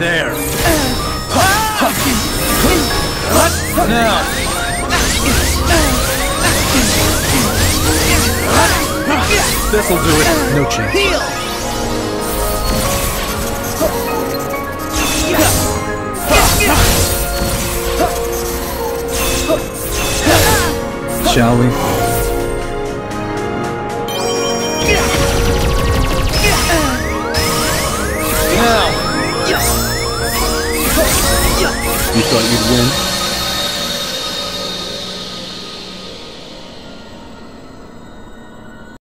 There. Now. This'll do it. No chance. Heal! Shall we? You thought you'd win?